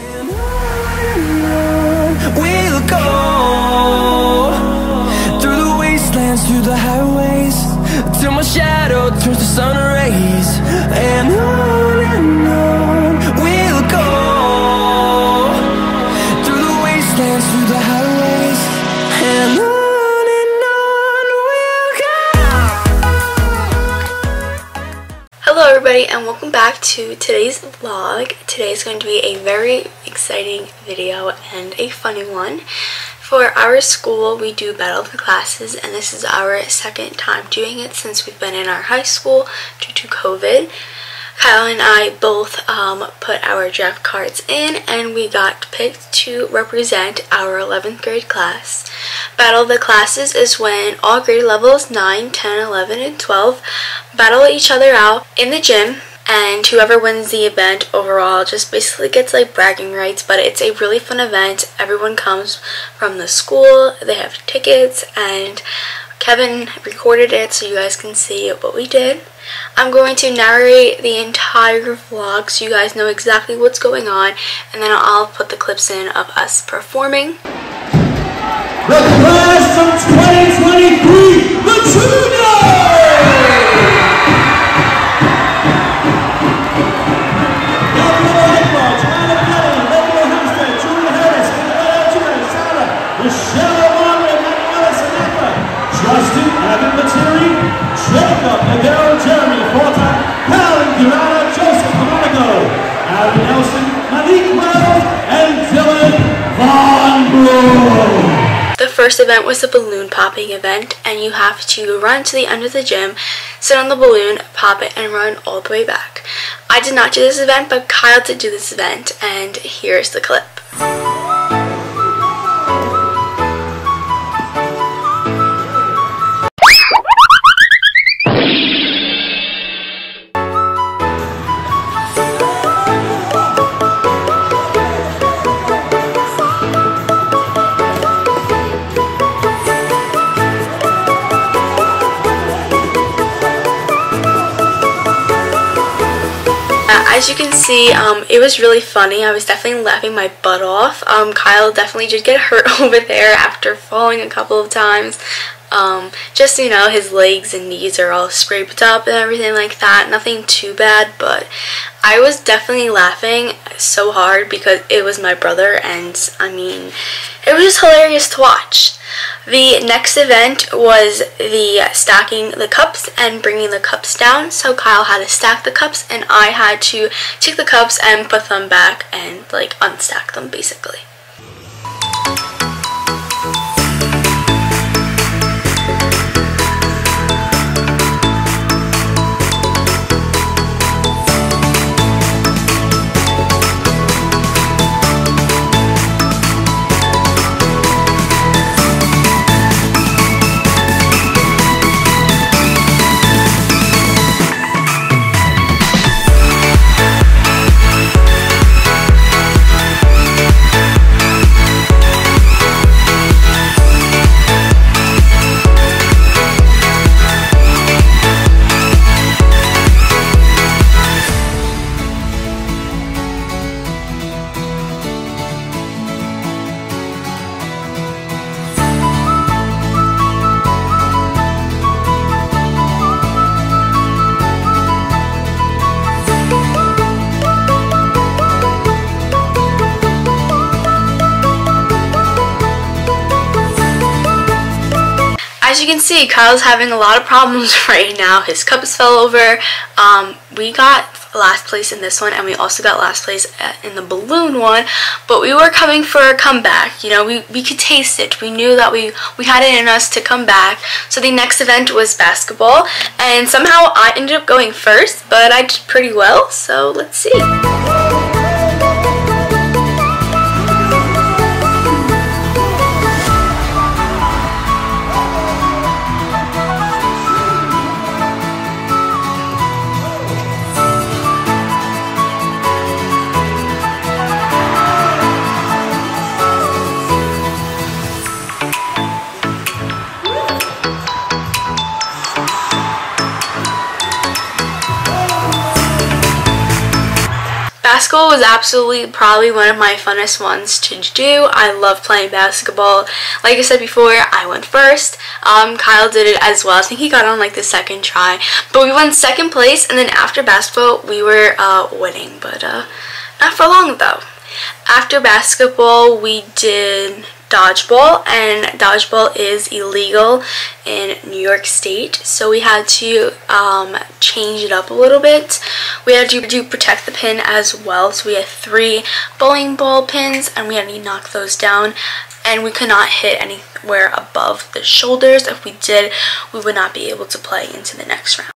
And on everybody and welcome back to today's vlog. Today is going to be a very exciting video and a funny one. For our school we do Battle of the Classes and this is our second time doing it since we've been in our high school due to COVID. Kyle and I both um, put our draft cards in and we got picked to represent our 11th grade class. Battle of the Classes is when all grade levels 9, 10, 11, and 12 battle each other out in the gym and whoever wins the event overall just basically gets like bragging rights but it's a really fun event everyone comes from the school they have tickets and Kevin recorded it so you guys can see what we did. I'm going to narrate the entire vlog so you guys know exactly what's going on and then I'll put the clips in of us performing. The class of 2023, the Tudors! First event was the balloon popping event and you have to run to the end of the gym, sit on the balloon, pop it, and run all the way back. I did not do this event but Kyle did do this event and here's the clip. Um, it was really funny. I was definitely laughing my butt off. Um, Kyle definitely did get hurt over there after falling a couple of times. Um, just, you know, his legs and knees are all scraped up and everything like that. Nothing too bad, but I was definitely laughing so hard because it was my brother and, I mean, it was just hilarious to watch. The next event was the stacking the cups and bringing the cups down. So Kyle had to stack the cups and I had to take the cups and put them back and like unstack them basically. As you can see, Kyle's having a lot of problems right now. His cups fell over. Um, we got last place in this one and we also got last place in the balloon one but we were coming for a comeback you know we, we could taste it we knew that we we had it in us to come back so the next event was basketball and somehow I ended up going first but I did pretty well so let's see was absolutely probably one of my funnest ones to do. I love playing basketball. Like I said before, I went first. Um, Kyle did it as well. I think he got on like the second try. But we won second place and then after basketball we were uh, winning. But uh, not for long though. After basketball we did dodgeball and dodgeball is illegal in New York State so we had to um, change it up a little bit. We had to do protect the pin as well so we had three bowling ball pins and we had to knock those down and we could not hit anywhere above the shoulders. If we did we would not be able to play into the next round.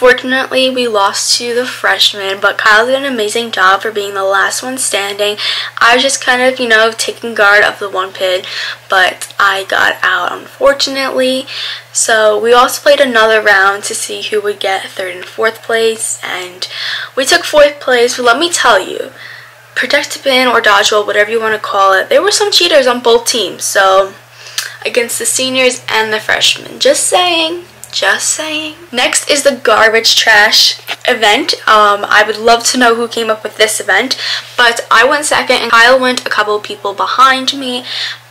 Unfortunately, we lost to the freshman, but Kyle did an amazing job for being the last one standing. I was just kind of, you know, taking guard of the one pin, but I got out unfortunately. So we also played another round to see who would get third and fourth place, and we took fourth place. But let me tell you, protect pin or dodgeball, whatever you want to call it, there were some cheaters on both teams. So against the seniors and the freshmen. Just saying. Just saying. Next is the garbage trash event. Um, I would love to know who came up with this event, but I went second and Kyle went a couple people behind me.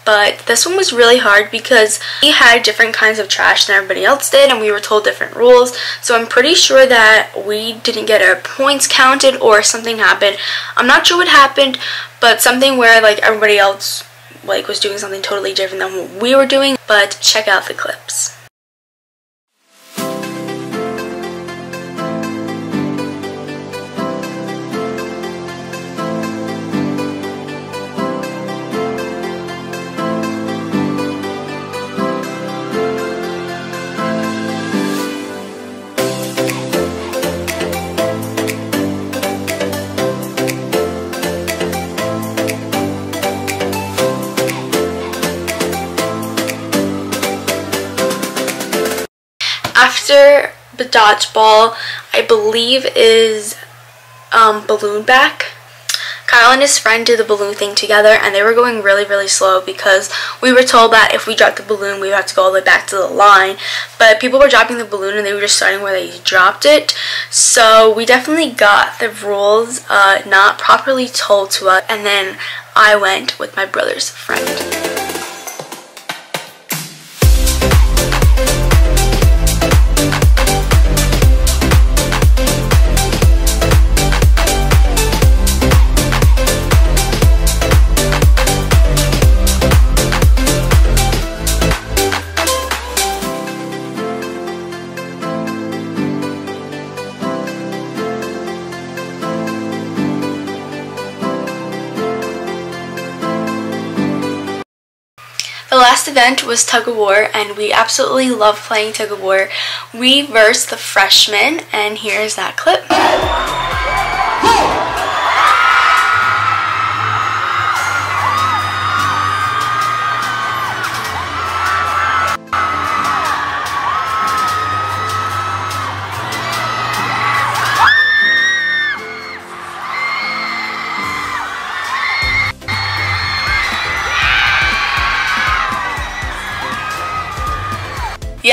But this one was really hard because we had different kinds of trash than everybody else did and we were told different rules. So I'm pretty sure that we didn't get our points counted or something happened. I'm not sure what happened, but something where like everybody else like was doing something totally different than what we were doing. But check out the clips. Dodgeball, I believe is um, balloon back. Kyle and his friend did the balloon thing together and they were going really really slow because we were told that if we dropped the balloon we would have to go all the way back to the line but people were dropping the balloon and they were just starting where they dropped it so we definitely got the rules uh, not properly told to us and then I went with my brother's friend. Last event was tug of war and we absolutely love playing tug of war. We versed the freshmen and here's that clip.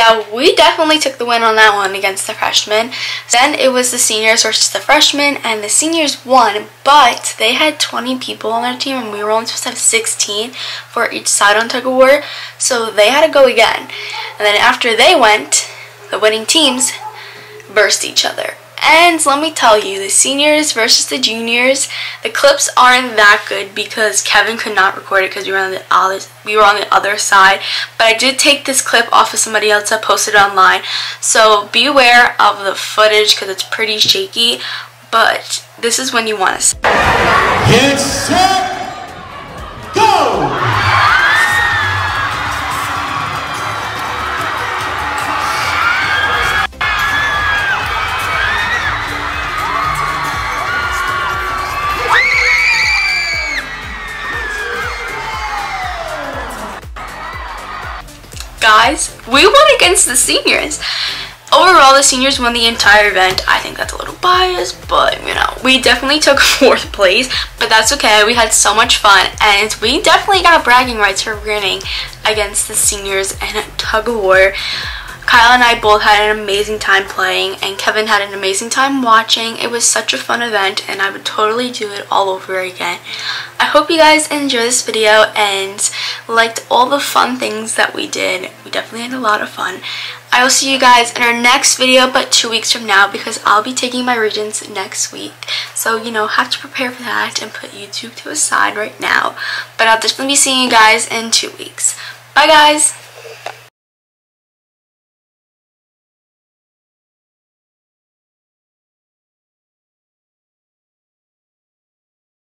Yeah, we definitely took the win on that one against the freshmen. Then it was the seniors versus the freshmen, and the seniors won, but they had 20 people on their team, and we were only supposed to have 16 for each side on tug of war, so they had to go again. And then after they went, the winning teams versed each other. And let me tell you, the seniors versus the juniors, the clips aren't that good because Kevin could not record it because we were on the other we were on the other side. But I did take this clip off of somebody else that posted online. So be aware of the footage because it's pretty shaky. But this is when you want to. Get set, go! We won against the seniors. Overall, the seniors won the entire event. I think that's a little biased, but you know, we definitely took fourth place, but that's okay. We had so much fun, and we definitely got bragging rights for winning against the seniors in a tug of war. Kyle and I both had an amazing time playing and Kevin had an amazing time watching. It was such a fun event and I would totally do it all over again. I hope you guys enjoyed this video and liked all the fun things that we did. We definitely had a lot of fun. I will see you guys in our next video but two weeks from now because I'll be taking my Regents next week. So, you know, have to prepare for that and put YouTube to a side right now. But I'll definitely be seeing you guys in two weeks. Bye guys!